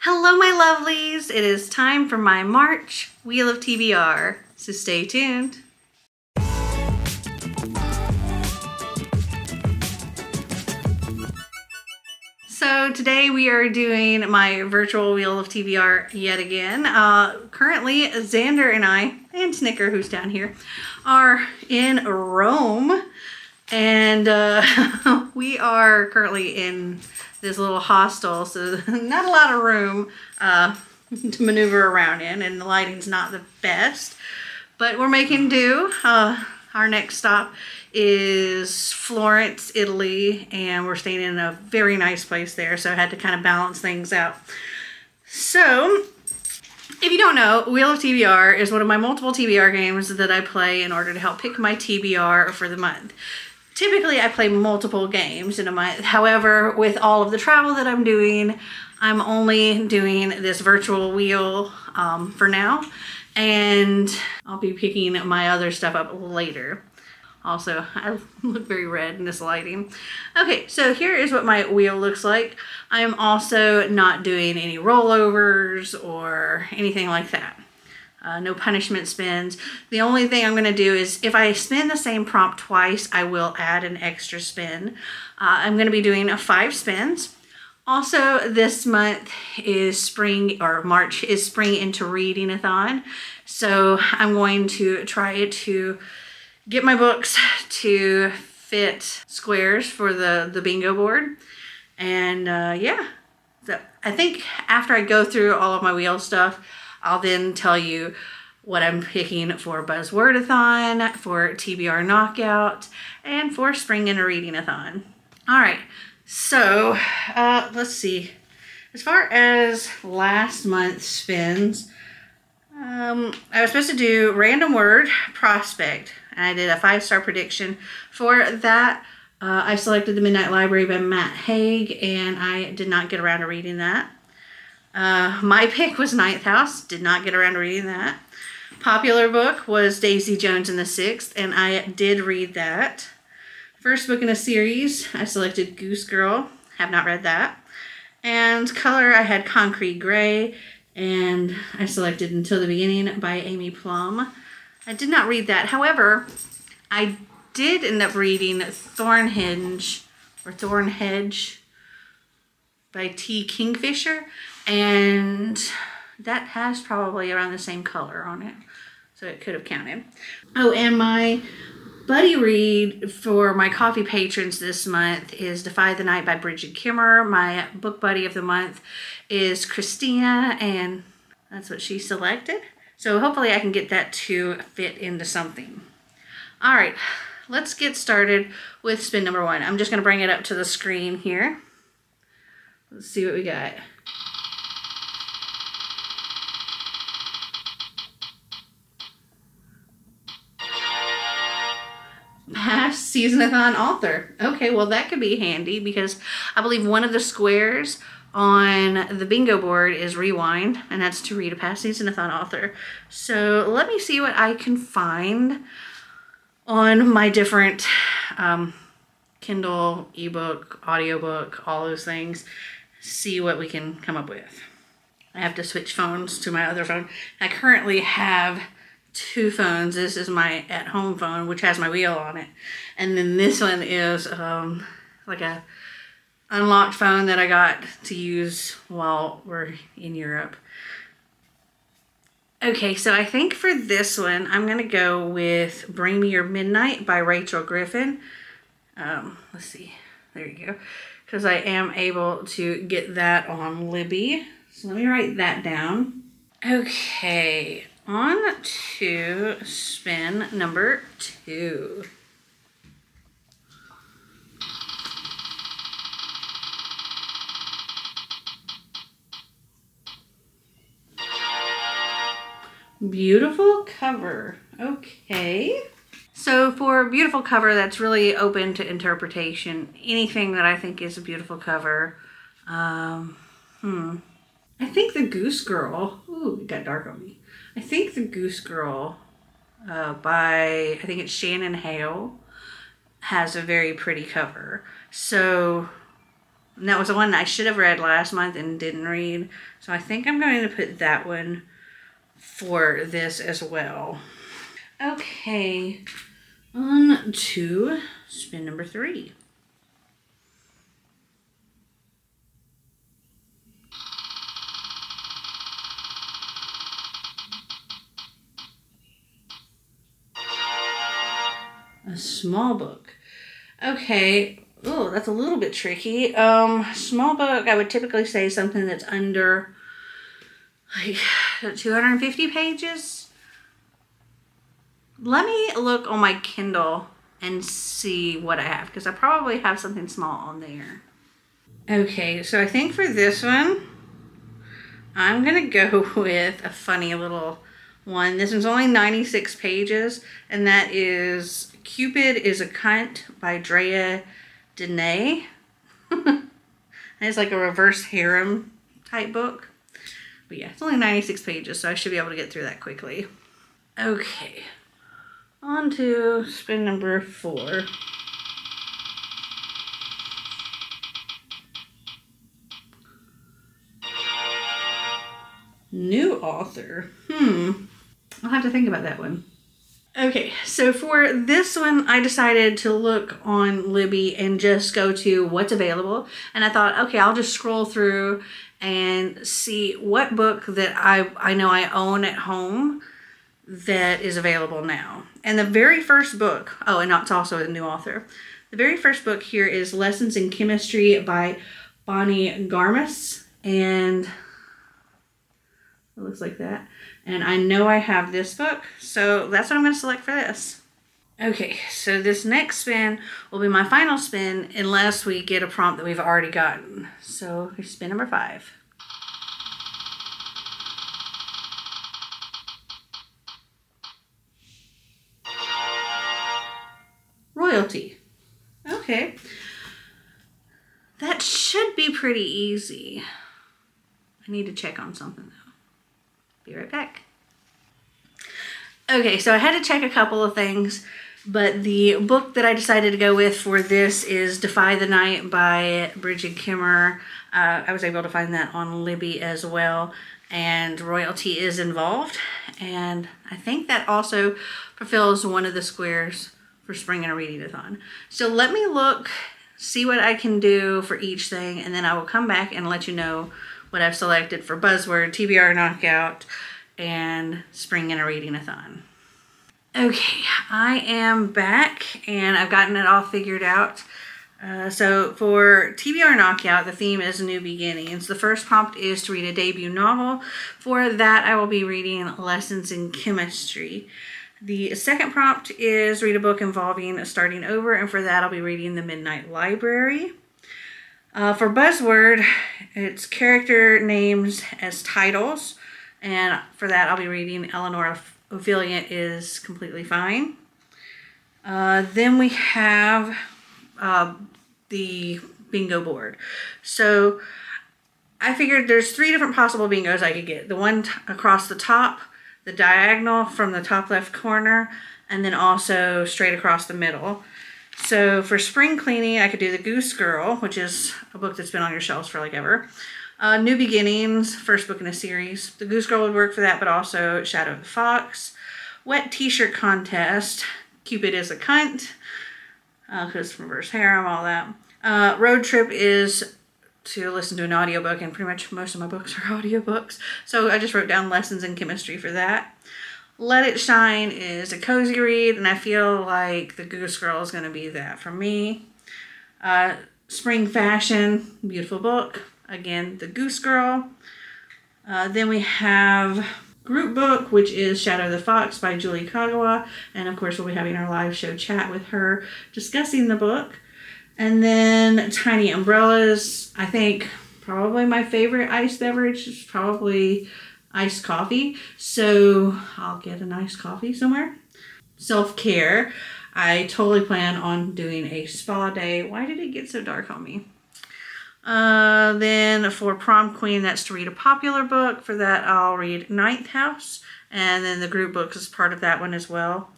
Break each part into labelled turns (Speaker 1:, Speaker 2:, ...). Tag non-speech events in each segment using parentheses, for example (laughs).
Speaker 1: Hello, my lovelies. It is time for my March Wheel of TBR, so stay tuned. So today we are doing my virtual Wheel of TBR yet again. Uh, currently, Xander and I, and Snicker, who's down here, are in Rome. And uh, (laughs) we are currently in this little hostel, so (laughs) not a lot of room uh, (laughs) to maneuver around in, and the lighting's not the best. But we're making do. Uh, our next stop is Florence, Italy, and we're staying in a very nice place there, so I had to kind of balance things out. So, if you don't know, Wheel of TBR is one of my multiple TBR games that I play in order to help pick my TBR for the month. Typically, I play multiple games in a month. However, with all of the travel that I'm doing, I'm only doing this virtual wheel um, for now, and I'll be picking my other stuff up later. Also, I (laughs) look very red in this lighting. Okay, so here is what my wheel looks like. I am also not doing any rollovers or anything like that. Uh, no punishment spins. The only thing I'm going to do is if I spin the same prompt twice, I will add an extra spin. Uh, I'm going to be doing a five spins. Also, this month is spring, or March is spring into reading-a-thon. So I'm going to try to get my books to fit squares for the, the bingo board. And uh, yeah, so I think after I go through all of my wheel stuff, I'll then tell you what I'm picking for Buzzwordathon, for TBR Knockout, and for Spring into Reading-a-thon. All right, so uh, let's see. As far as last month's spins, um, I was supposed to do random word prospect. And I did a five-star prediction for that. Uh, I selected The Midnight Library by Matt Haig, and I did not get around to reading that. Uh, my pick was Ninth House. Did not get around to reading that. Popular book was Daisy Jones and the Sixth, and I did read that. First book in a series, I selected Goose Girl. Have not read that. And color, I had Concrete Gray, and I selected Until the Beginning by Amy Plum. I did not read that. However, I did end up reading Thornhenge or Thornhedge by T. Kingfisher, and that has probably around the same color on it, so it could have counted. Oh, and my buddy read for my Ko-fi patrons this month is Defy the Night by Brigid Kemmerer. My book buddy of the month is Christina, and that's what she selected. So hopefully I can get that to fit into something. All right, let's get started with spin number one. I'm just gonna bring it up to the screen here. Let's see what we got. Season-a-thon author. Okay, well that could be handy because I believe one of the squares on the bingo board is rewind, and that's to read a past season-a-thon author. So let me see what I can find on my different um, Kindle, ebook, audiobook, all those things. See what we can come up with. I have to switch phones to my other phone. I currently have two phones. This is my at-home phone, which has my wheel on it. And then this one is um, like a unlocked phone that I got to use while we're in Europe. Okay, so I think for this one, I'm going to go with Bring Me Your Midnight by Rachel Griffin. Um, let's see. There you go. Because I am able to get that on Libby. So let me write that down. Okay, on to spin number two. Beautiful cover. Okay. So for beautiful cover, that's really open to interpretation. Anything that I think is a beautiful cover. Um, hmm. I think the Goose Girl. Ooh, it got dark on me. I think the Goose Girl uh, by, I think it's Shannon Hale, has a very pretty cover. So that was the one I should have read last month and didn't read. So I think I'm going to put that one for this as well. Okay, on to spin number three. A small book. Okay. Oh, that's a little bit tricky. Um, small book, I would typically say something that's under like 250 pages. Let me look on my Kindle and see what I have because I probably have something small on there. Okay, so I think for this one, I'm going to go (laughs) with a funny little one. This one's only 96 pages, and that is Cupid is a Cunt by Drea Dene. (laughs) it's like a reverse harem type book. But yeah, it's only 96 pages, so I should be able to get through that quickly. Okay, on to spin number four. New author. Hmm. I'll have to think about that one. Okay, so for this one, I decided to look on Libby and just go to what's available. And I thought, okay, I'll just scroll through and see what book that I, I know I own at home that is available now. And the very first book, oh, and it's also a new author. The very first book here is Lessons in Chemistry by Bonnie Garmus. And it looks like that. And I know I have this book, so that's what I'm going to select for this. Okay, so this next spin will be my final spin unless we get a prompt that we've already gotten. So here's spin number five. Royalty. Okay. That should be pretty easy. I need to check on something though. Be right back. Okay, so I had to check a couple of things, but the book that I decided to go with for this is Defy the Night by Brigid Kemmerer. Uh, I was able to find that on Libby as well, and royalty is involved. And I think that also fulfills one of the squares for spring and a readathon. So let me look, see what I can do for each thing, and then I will come back and let you know what I've selected for Buzzword, TBR Knockout, and Spring in a Reading-a-thon. Okay, I am back and I've gotten it all figured out. Uh, so for TBR Knockout, the theme is New Beginnings. The first prompt is to read a debut novel. For that, I will be reading Lessons in Chemistry. The second prompt is read a book involving starting over, and for that, I'll be reading The Midnight Library. Uh, for buzzword, it's character names as titles. And for that, I'll be reading Eleanor Oliphant is completely fine. Uh, then we have uh, the bingo board. So I figured there's three different possible bingos I could get. The one across the top, the diagonal from the top left corner, and then also straight across the middle. So for spring cleaning, I could do The Goose Girl, which is a book that's been on your shelves for like ever. Uh, New Beginnings, first book in a series. The Goose Girl would work for that, but also Shadow of the Fox. Wet T-shirt contest. Cupid is a cunt. Because uh, reverse harem, all that. Uh, road trip is to listen to an audiobook, and pretty much most of my books are (laughs) audiobooks. So I just wrote down lessons in chemistry for that. Let It Shine is a cozy read, and I feel like The Goose Girl is going to be that for me. Uh, Spring Fashion, beautiful book. Again, The Goose Girl. Uh, then we have group book, which is Shadow the Fox by Julie Kagawa. And of course, we'll be having our live show chat with her discussing the book. And then Tiny Umbrellas. I think probably my favorite ice beverage is probably iced coffee. So I'll get an iced coffee somewhere. Self care. I totally plan on doing a spa day. Why did it get so dark on me? Uh, then for prom queen, that's to read a popular book. For that, I'll read Ninth House. And then the group books is part of that one as well.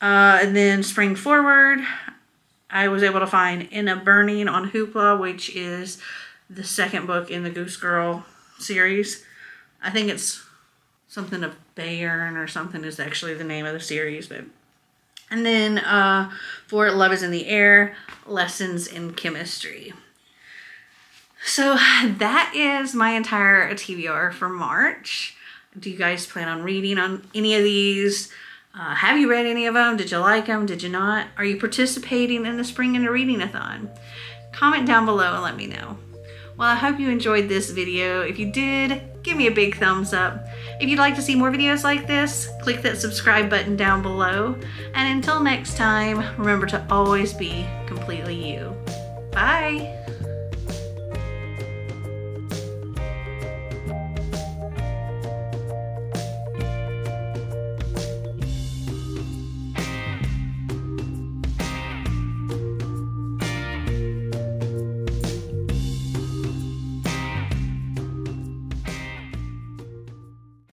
Speaker 1: Uh, and then spring forward, I was able to find Enna Burning on Hoopla, which is the second book in the Goose Girl series. I think it's something of Bayern or something is actually the name of the series, but and then uh, for Love is in the Air, Lessons in Chemistry. So that is my entire TBR for March. Do you guys plan on reading on any of these? Uh, have you read any of them? Did you like them? Did you not? Are you participating in the Spring Into Reading-a-thon? Comment down below and let me know. Well, I hope you enjoyed this video. If you did, give me a big thumbs up. If you'd like to see more videos like this, click that subscribe button down below. And until next time, remember to always be completely you. Bye!